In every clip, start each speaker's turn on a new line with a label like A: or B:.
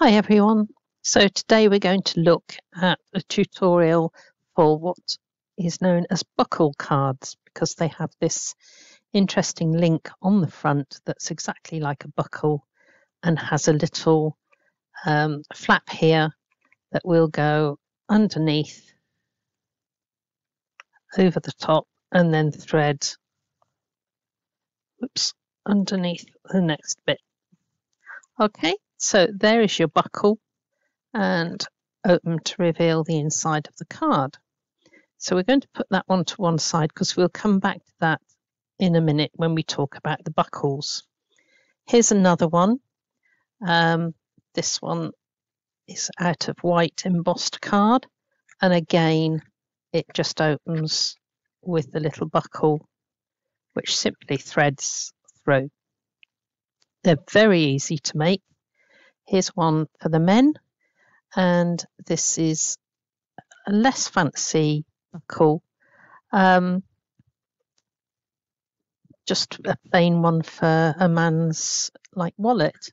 A: Hi everyone. So today we're going to look at a tutorial for what is known as buckle cards because they have this interesting link on the front that's exactly like a buckle and has a little um, flap here that will go underneath over the top and then thread oops, underneath the next bit. Okay, so there is your buckle and open to reveal the inside of the card. So we're going to put that one to one side because we'll come back to that in a minute when we talk about the buckles. Here's another one. Um, this one is out of white embossed card and again it just opens with the little buckle which simply threads through. They're very easy to make Here's one for the men, and this is a less fancy buckle. Um, just a plain one for a man's like wallet.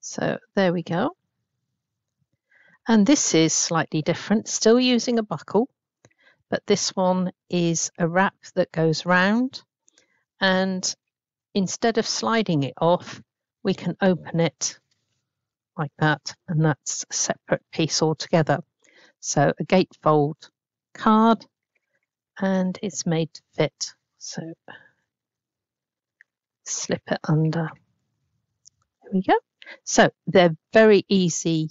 A: So there we go. And this is slightly different, still using a buckle, but this one is a wrap that goes round. And instead of sliding it off, we can open it like that, and that's a separate piece altogether. So a gatefold card, and it's made to fit. So slip it under. There we go. So they're very easy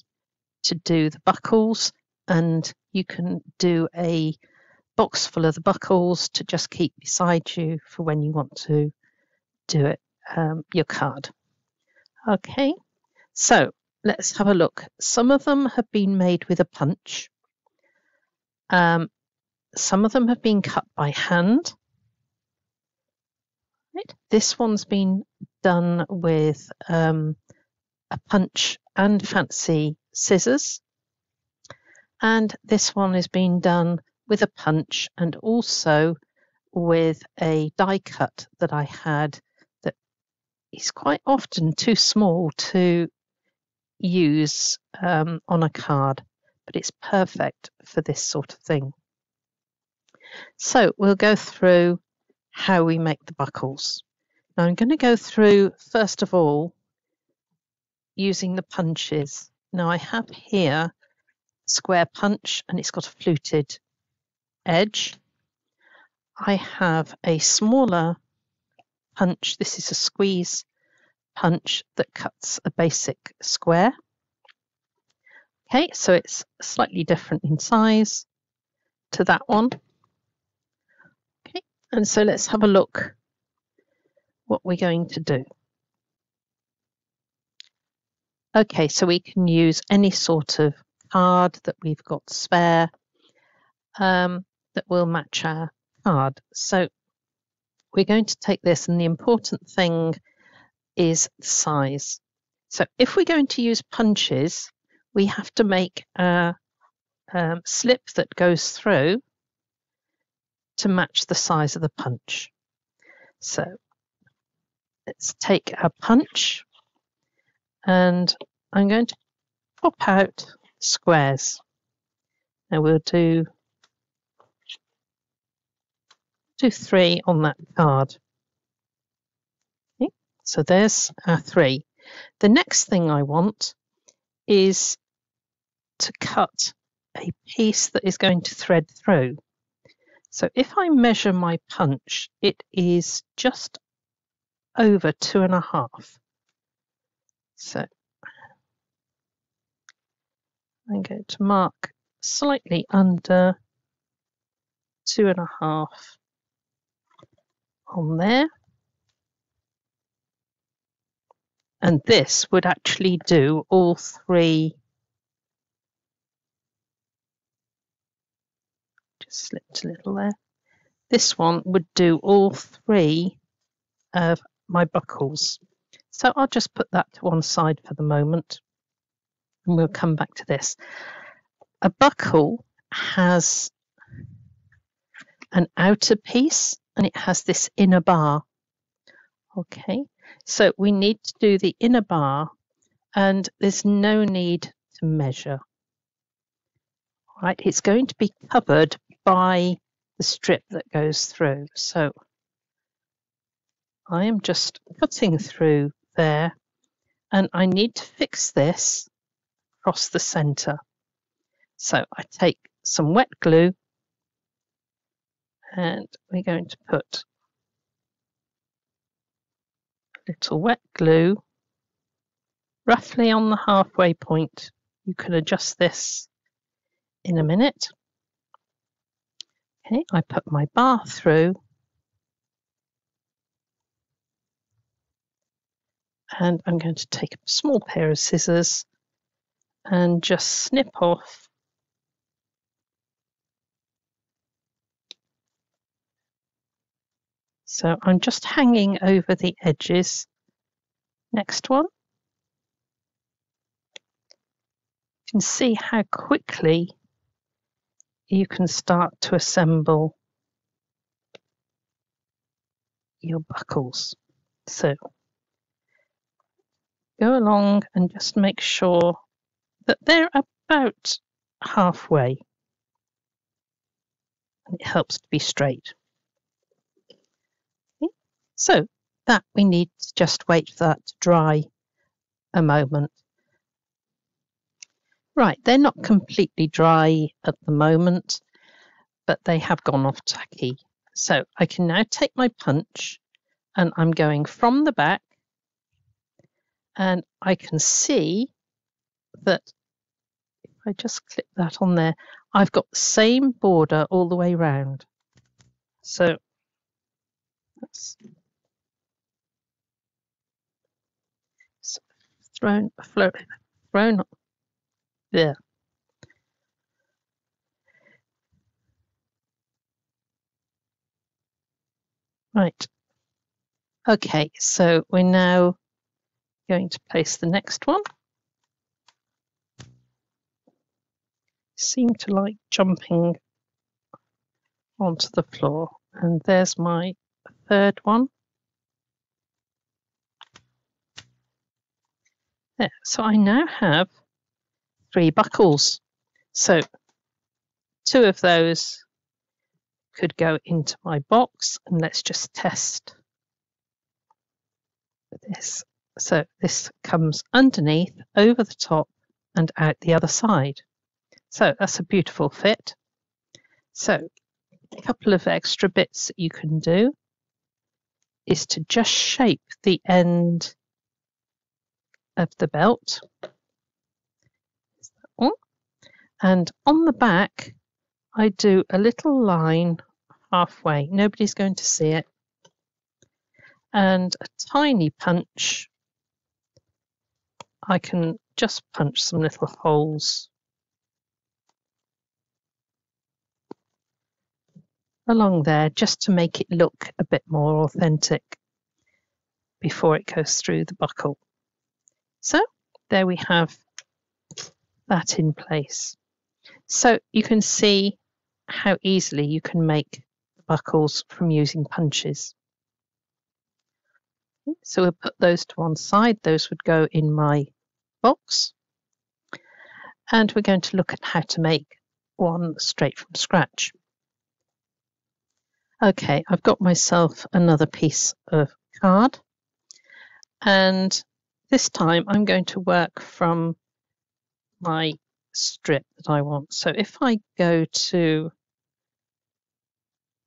A: to do the buckles, and you can do a box full of the buckles to just keep beside you for when you want to do it um, your card. Okay, so let's have a look. Some of them have been made with a punch. Um, some of them have been cut by hand. Right. This one's been done with um, a punch and fancy scissors. And this one is being done with a punch and also with a die cut that I had that is quite often too small to use um, on a card, but it's perfect for this sort of thing. So we'll go through how we make the buckles. Now I'm going to go through, first of all, using the punches. Now I have here square punch and it's got a fluted edge. I have a smaller punch. This is a squeeze punch that cuts a basic square. Okay, so it's slightly different in size to that one. Okay, and so let's have a look what we're going to do. Okay, so we can use any sort of card that we've got spare um, that will match our card. So we're going to take this and the important thing is size. So if we're going to use punches, we have to make a um, slip that goes through to match the size of the punch. So let's take a punch and I'm going to pop out squares. Now we'll do do three on that card. So there's our three. The next thing I want is to cut a piece that is going to thread through. So if I measure my punch, it is just over two and a half. So I'm going to mark slightly under two and a half on there. And this would actually do all three. Just slipped a little there. This one would do all three of my buckles. So I'll just put that to one side for the moment and we'll come back to this. A buckle has an outer piece and it has this inner bar. Okay, so we need to do the inner bar and there's no need to measure. Right, it's going to be covered by the strip that goes through. So I am just cutting through there and I need to fix this across the center. So I take some wet glue and we're going to put little wet glue roughly on the halfway point. You can adjust this in a minute. Okay, I put my bar through and I'm going to take a small pair of scissors and just snip off So I'm just hanging over the edges. Next one. You can see how quickly you can start to assemble your buckles. So go along and just make sure that they're about halfway. And it helps to be straight. So that we need to just wait for that to dry a moment. Right, they're not completely dry at the moment, but they have gone off tacky. So I can now take my punch and I'm going from the back and I can see that if I just clip that on there, I've got the same border all the way round. So that's thrown, float, thrown, yeah. Right. Okay, so we're now going to place the next one. Seem to like jumping onto the floor. And there's my third one. There. So I now have three buckles. So two of those could go into my box and let's just test this. So this comes underneath, over the top and out the other side. So that's a beautiful fit. So a couple of extra bits that you can do is to just shape the end of the belt. Oh, and on the back, I do a little line halfway. Nobody's going to see it. And a tiny punch. I can just punch some little holes along there just to make it look a bit more authentic before it goes through the buckle. So there we have that in place. So you can see how easily you can make buckles from using punches. So we'll put those to one side. Those would go in my box. And we're going to look at how to make one straight from scratch. Okay, I've got myself another piece of card and this time I'm going to work from my strip that I want. So if I go to,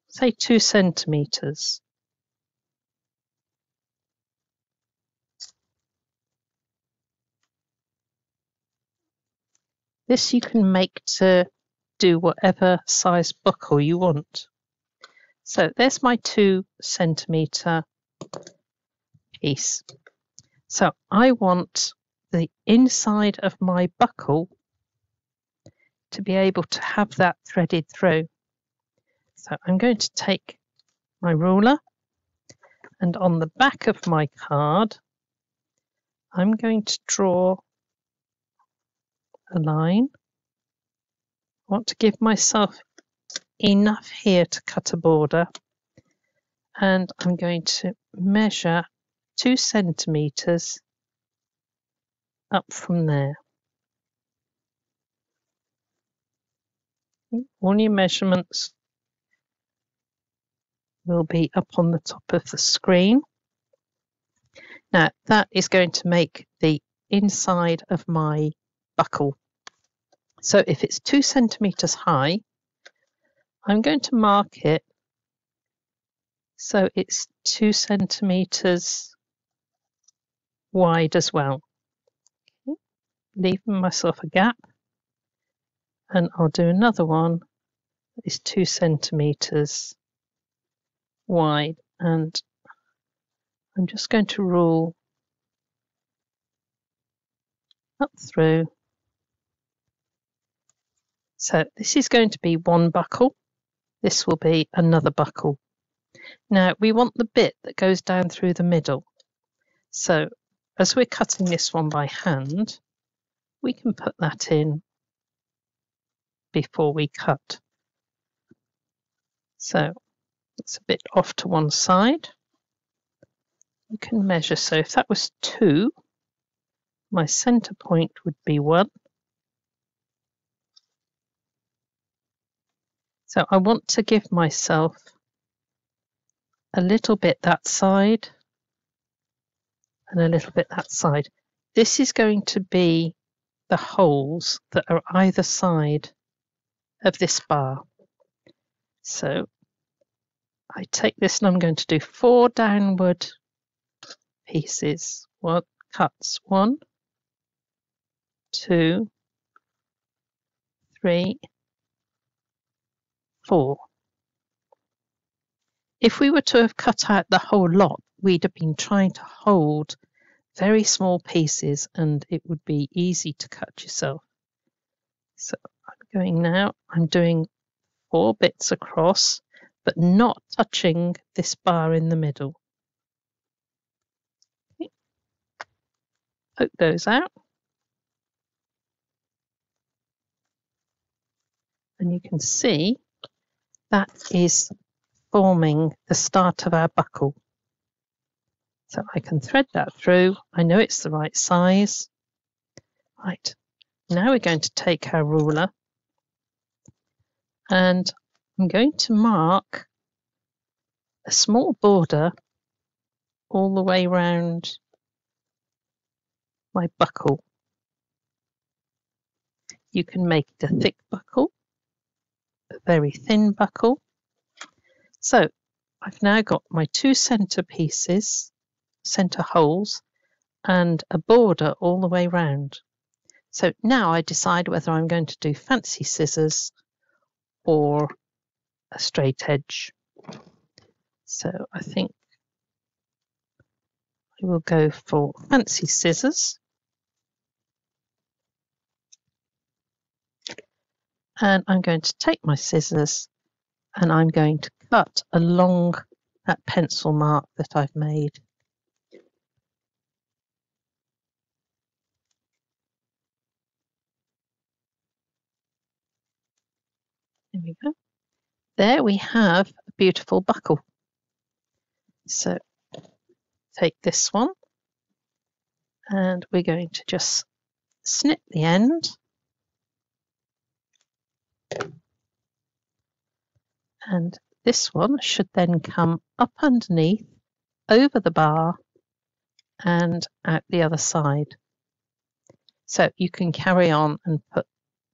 A: say, two centimeters, this you can make to do whatever size buckle you want. So there's my two centimeter piece. So I want the inside of my buckle to be able to have that threaded through. So I'm going to take my ruler and on the back of my card I'm going to draw a line. I want to give myself enough here to cut a border and I'm going to measure two centimeters up from there. All your measurements will be up on the top of the screen. Now that is going to make the inside of my buckle. So if it's two centimeters high, I'm going to mark it so it's two centimeters wide as well. Leaving myself a gap and I'll do another one that is two centimeters wide and I'm just going to rule up through. So this is going to be one buckle. This will be another buckle. Now we want the bit that goes down through the middle. So as we're cutting this one by hand, we can put that in before we cut. So it's a bit off to one side. You can measure. So if that was two, my center point would be one. So I want to give myself a little bit that side and a little bit that side. This is going to be the holes that are either side of this bar. So I take this and I'm going to do four downward pieces. What cuts? One, two, three, four. If we were to have cut out the whole lot, we'd have been trying to hold very small pieces and it would be easy to cut yourself. So I'm going now, I'm doing four bits across, but not touching this bar in the middle. Poke those out. And you can see that is forming the start of our buckle. So I can thread that through. I know it's the right size. Right, now we're going to take our ruler and I'm going to mark a small border all the way around my buckle. You can make it a thick buckle, a very thin buckle, so I've now got my two centre pieces, centre holes, and a border all the way round. So now I decide whether I'm going to do fancy scissors or a straight edge. So I think I will go for fancy scissors. And I'm going to take my scissors and I'm going to cut along that pencil mark that I've made. We go. There we have a beautiful buckle. So take this one and we're going to just snip the end and this one should then come up underneath, over the bar, and out the other side. So you can carry on and put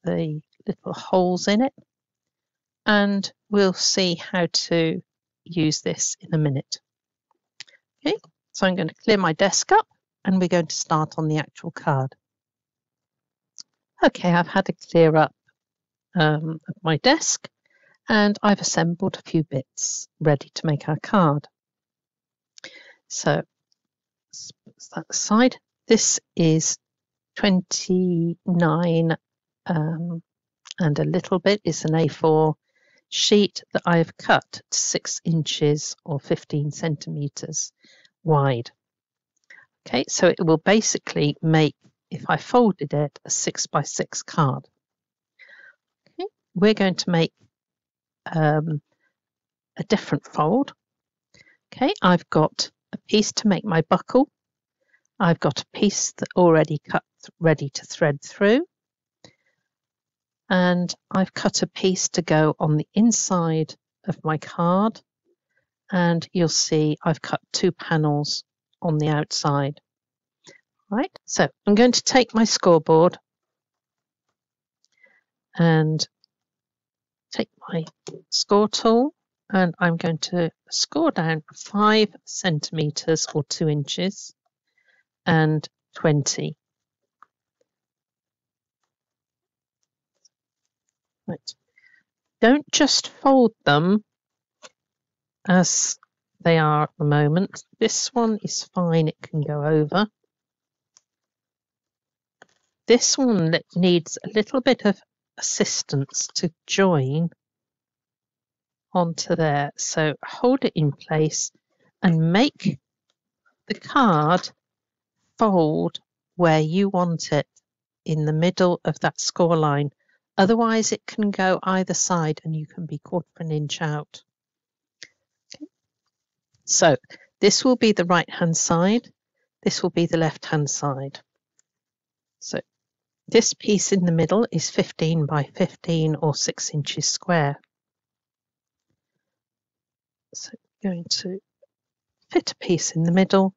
A: the little holes in it, and we'll see how to use this in a minute. Okay, so I'm going to clear my desk up and we're going to start on the actual card. Okay, I've had a clear up um, of my desk and I've assembled a few bits ready to make our card. So let's that aside. This is 29 um, and a little bit. It's an A4 sheet that I've cut to six inches or 15 centimeters wide. Okay, so it will basically make, if I folded it, a six by six card. Okay, we're going to make um, a different fold. Okay, I've got a piece to make my buckle. I've got a piece that already cut ready to thread through. And I've cut a piece to go on the inside of my card. And you'll see I've cut two panels on the outside. Right, so I'm going to take my scoreboard and take my score tool and I'm going to score down five centimeters or two inches and 20. Right. Don't just fold them as they are at the moment. This one is fine, it can go over. This one needs a little bit of assistance to join onto there. So hold it in place and make the card fold where you want it in the middle of that score line. Otherwise, it can go either side and you can be quarter of an inch out. Okay. So this will be the right hand side. This will be the left hand side. So this piece in the middle is 15 by 15 or 6 inches square. So I'm going to fit a piece in the middle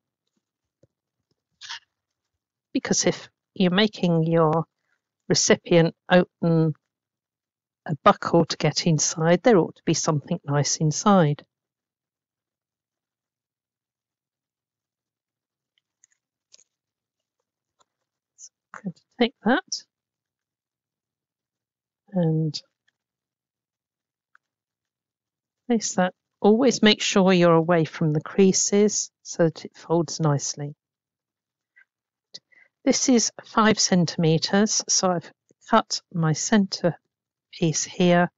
A: because if you're making your recipient open a buckle to get inside, there ought to be something nice inside. I'm going to take that and place that. Always make sure you're away from the creases so that it folds nicely. This is five centimeters, so I've cut my center piece here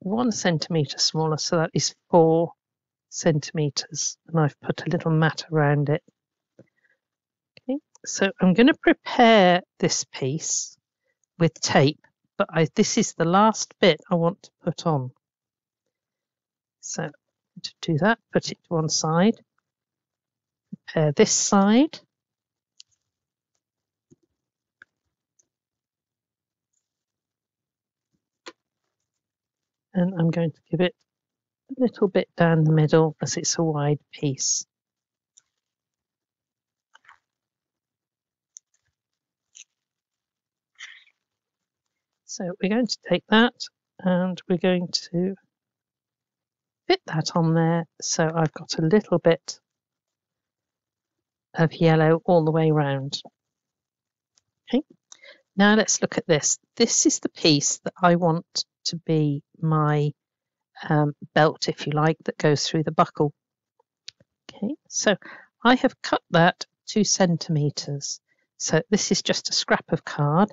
A: one centimeter smaller, so that is four centimeters, and I've put a little mat around it. Okay, so I'm going to prepare this piece with tape, but I, this is the last bit I want to put on. So to do that, put it to one side, prepare this side, and I'm going to give it a little bit down the middle as it's a wide piece. So we're going to take that and we're going to fit that on there so I've got a little bit of yellow all the way around. Okay, now let's look at this. This is the piece that I want to be my um, belt, if you like, that goes through the buckle. Okay, so I have cut that two centimeters. So this is just a scrap of card.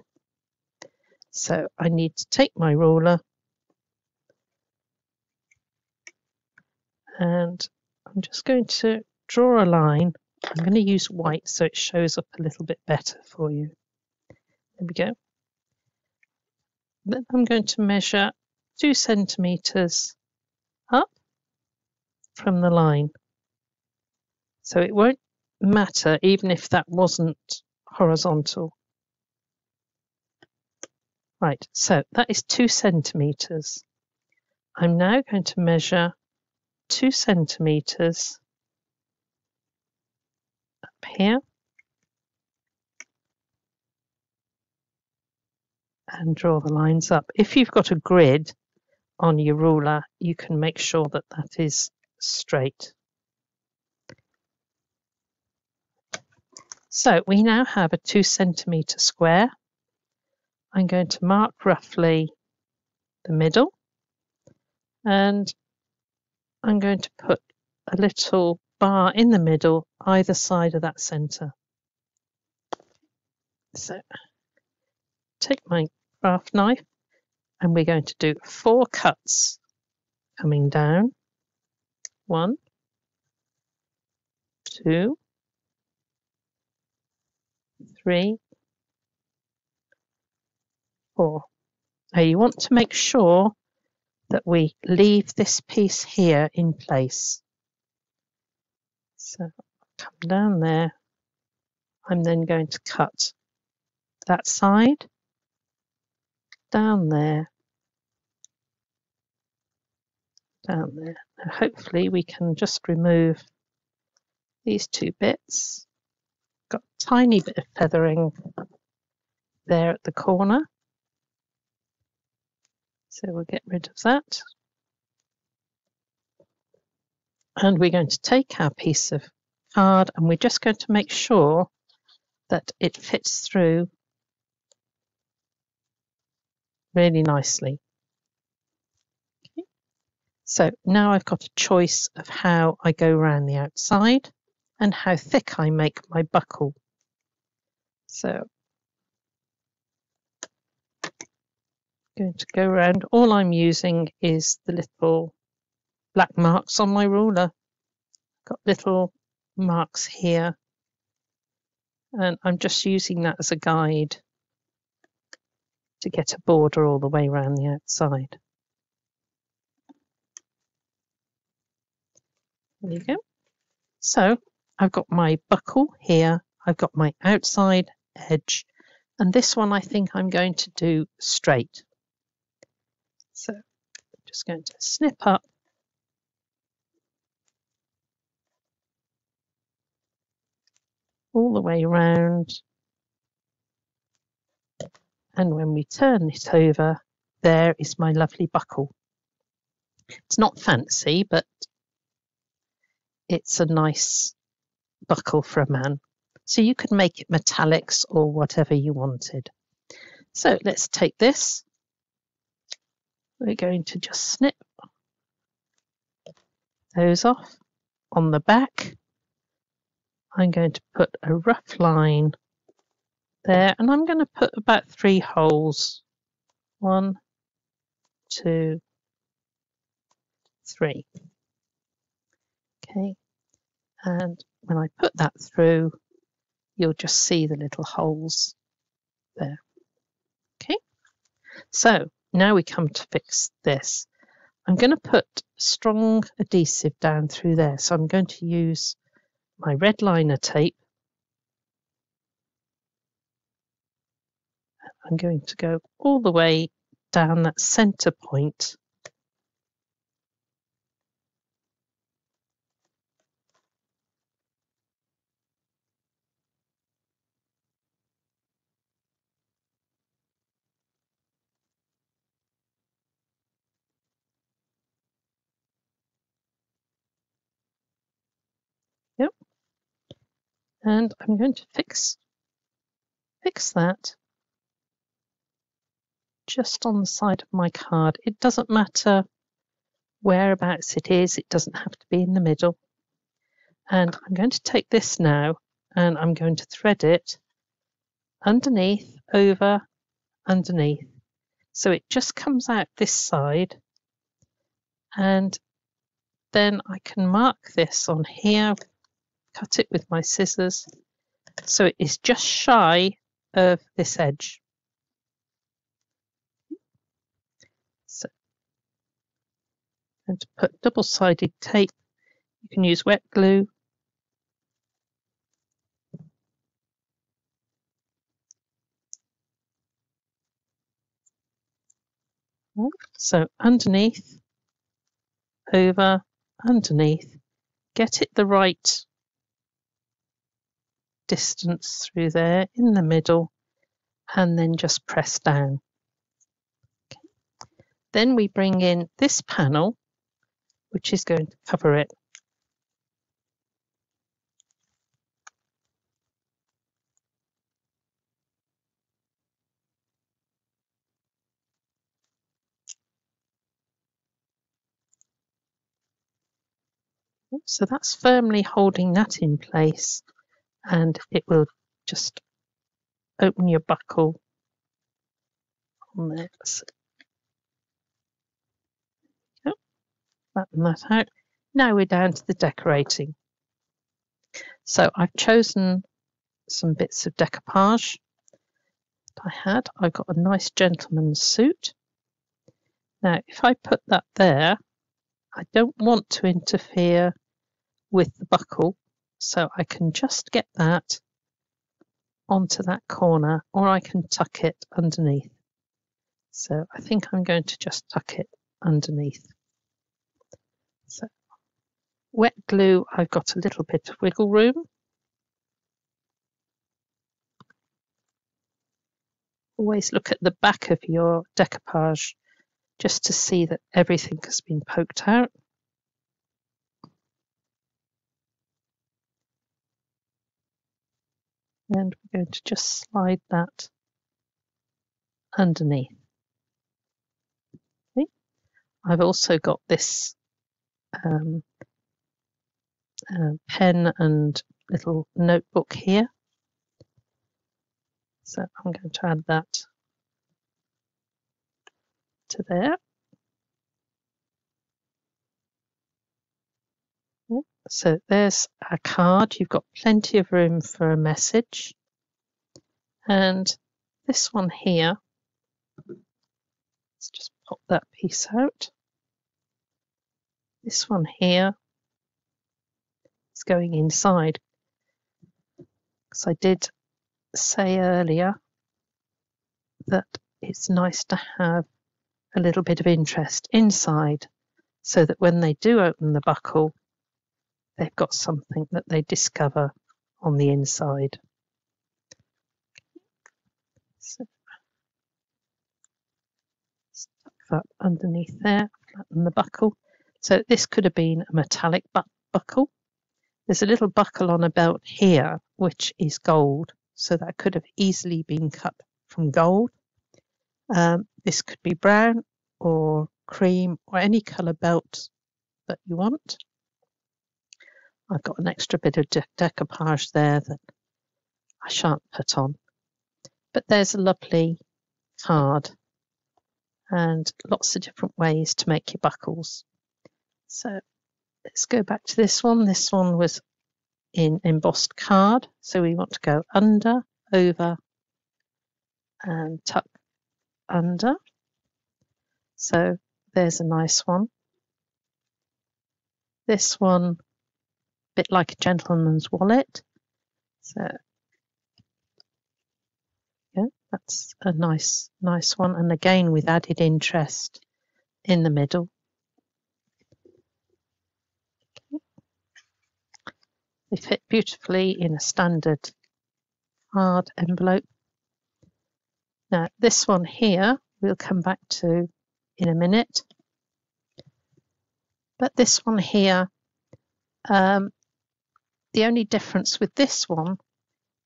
A: So I need to take my ruler and I'm just going to draw a line. I'm going to use white so it shows up a little bit better for you. There we go. Then I'm going to measure two centimeters up from the line. So it won't matter even if that wasn't horizontal. Right, so that is two centimeters. I'm now going to measure two centimeters up here and draw the lines up. If you've got a grid on your ruler, you can make sure that that is straight. So we now have a two centimetre square. I'm going to mark roughly the middle and I'm going to put a little bar in the middle either side of that centre. So take my craft knife and we're going to do four cuts coming down. One, two, three, four. Now you want to make sure that we leave this piece here in place. So come down there I'm then going to cut that side down there, down there. Now hopefully we can just remove these two bits. Got a tiny bit of feathering there at the corner. So we'll get rid of that. And we're going to take our piece of card and we're just going to make sure that it fits through really nicely. Okay. So now I've got a choice of how I go around the outside and how thick I make my buckle. So going to go around. All I'm using is the little black marks on my ruler. Got little marks here. And I'm just using that as a guide to get a border all the way around the outside. There you go. So I've got my buckle here. I've got my outside edge. And this one I think I'm going to do straight. So I'm just going to snip up all the way around. And when we turn it over, there is my lovely buckle. It's not fancy, but it's a nice buckle for a man. So you could make it metallics or whatever you wanted. So let's take this we're going to just snip those off on the back. I'm going to put a rough line there and I'm going to put about three holes. One, two, three. Okay, and when I put that through, you'll just see the little holes there. Okay, so now we come to fix this. I'm going to put strong adhesive down through there. So I'm going to use my red liner tape. I'm going to go all the way down that center point. point and I'm going to fix fix that just on the side of my card. It doesn't matter whereabouts it is, it doesn't have to be in the middle. And I'm going to take this now and I'm going to thread it underneath, over, underneath. So it just comes out this side and then I can mark this on here cut it with my scissors so it is just shy of this edge. And to put double-sided tape, you can use wet glue. So underneath, over, underneath, get it the right distance through there in the middle and then just press down. Okay. Then we bring in this panel which is going to cover it. So that's firmly holding that in place and it will just open your buckle on there. So, yep, flatten that out. Now we're down to the decorating. So I've chosen some bits of decoupage that I had. I got a nice gentleman's suit. Now, if I put that there, I don't want to interfere with the buckle so I can just get that onto that corner or I can tuck it underneath. So I think I'm going to just tuck it underneath. So wet glue, I've got a little bit of wiggle room. Always look at the back of your decoupage just to see that everything has been poked out. And we're going to just slide that underneath. Okay. I've also got this um, uh, pen and little notebook here. So I'm going to add that to there. So there's a card. You've got plenty of room for a message. And this one here, let's just pop that piece out. This one here is going inside. Because I did say earlier that it's nice to have a little bit of interest inside so that when they do open the buckle, they've got something that they discover on the inside. So, stuck that underneath there, flatten the buckle. So this could have been a metallic bu buckle. There's a little buckle on a belt here, which is gold. So that could have easily been cut from gold. Um, this could be brown or cream or any colour belt that you want. I've got an extra bit of de decoupage there that I shan't put on. But there's a lovely card and lots of different ways to make your buckles. So let's go back to this one. This one was in embossed card. So we want to go under, over and tuck under. So there's a nice one. This one, bit like a gentleman's wallet. So yeah, that's a nice, nice one. And again, with added interest in the middle. They fit beautifully in a standard hard envelope. Now this one here, we'll come back to in a minute. But this one here, um, the only difference with this one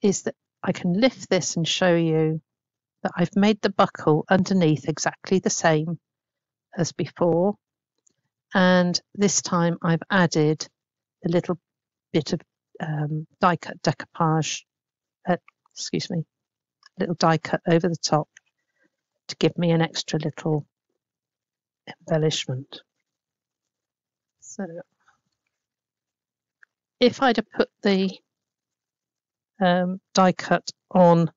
A: is that I can lift this and show you that I've made the buckle underneath exactly the same as before. And this time I've added a little bit of um, die cut decoupage, uh, excuse me, little die cut over the top to give me an extra little embellishment. So if I'd have put the um, die cut on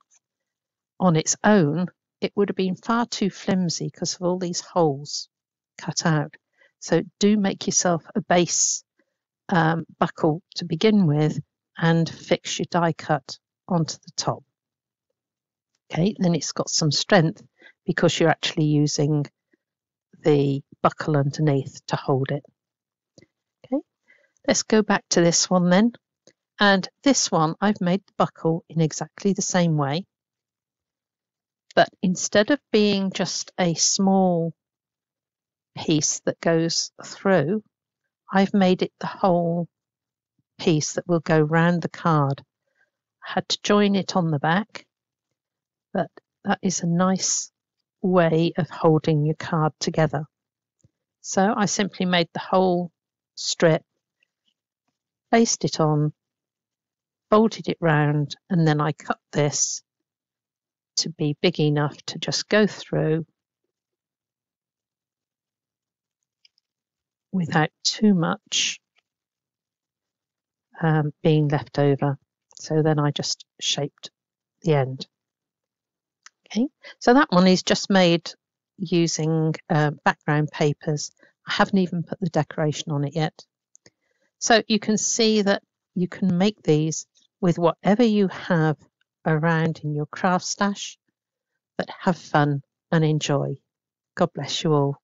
A: on its own, it would have been far too flimsy because of all these holes cut out. So do make yourself a base um, buckle to begin with and fix your die cut onto the top. Okay, then it's got some strength because you're actually using the buckle underneath to hold it. Okay, let's go back to this one then. And this one, I've made the buckle in exactly the same way. But instead of being just a small piece that goes through, I've made it the whole piece that will go round the card. I had to join it on the back, but that is a nice way of holding your card together. So I simply made the whole strip, placed it on, bolted it round, and then I cut this to be big enough to just go through without too much um, being left over. So then I just shaped the end. Okay, so that one is just made using uh, background papers. I haven't even put the decoration on it yet. So you can see that you can make these with whatever you have around in your craft stash, but have fun and enjoy. God bless you all.